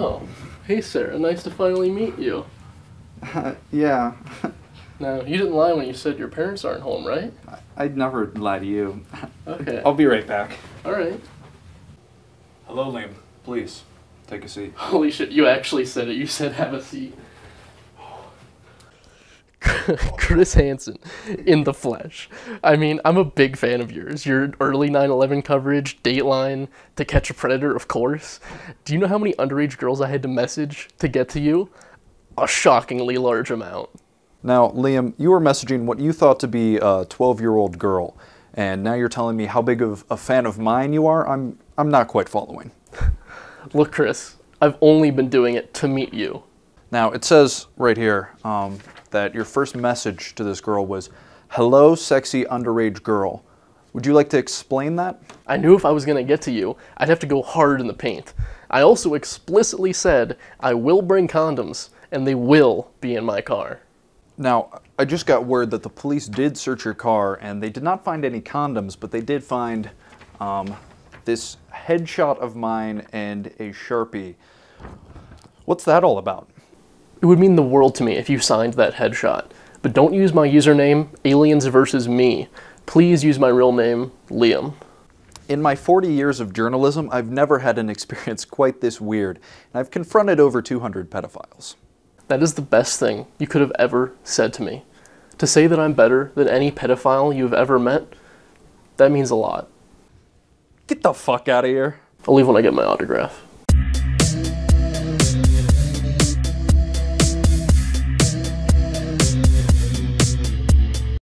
Oh, hey Sarah, nice to finally meet you. yeah, Now, you didn't lie when you said your parents aren't home, right? I'd never lie to you. Okay. I'll be right back. Alright. Hello, Liam. Please, take a seat. Holy shit, you actually said it. You said have a seat. Chris Hansen in the flesh. I mean, I'm a big fan of yours. Your early 9 11 coverage, Dateline, To Catch a Predator, of course. Do you know how many underage girls I had to message to get to you? A shockingly large amount. Now, Liam, you were messaging what you thought to be a 12 year old girl, and now you're telling me how big of a fan of mine you are? I'm, I'm not quite following. Look, Chris, I've only been doing it to meet you. Now, it says right here um, that your first message to this girl was, Hello, sexy underage girl. Would you like to explain that? I knew if I was gonna get to you, I'd have to go hard in the paint. I also explicitly said I will bring condoms, and they will be in my car. Now, I just got word that the police did search your car and they did not find any condoms, but they did find um, this headshot of mine and a Sharpie. What's that all about? It would mean the world to me if you signed that headshot. But don't use my username, aliens versus me. Please use my real name, Liam. In my 40 years of journalism, I've never had an experience quite this weird, and I've confronted over 200 pedophiles. That is the best thing you could have ever said to me. To say that I'm better than any pedophile you've ever met, that means a lot. Get the fuck out of here. I'll leave when I get my autograph.